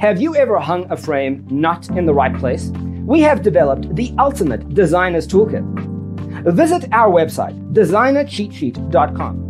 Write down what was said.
Have you ever hung a frame not in the right place? We have developed the ultimate designer's toolkit. Visit our website, designercheatsheet.com.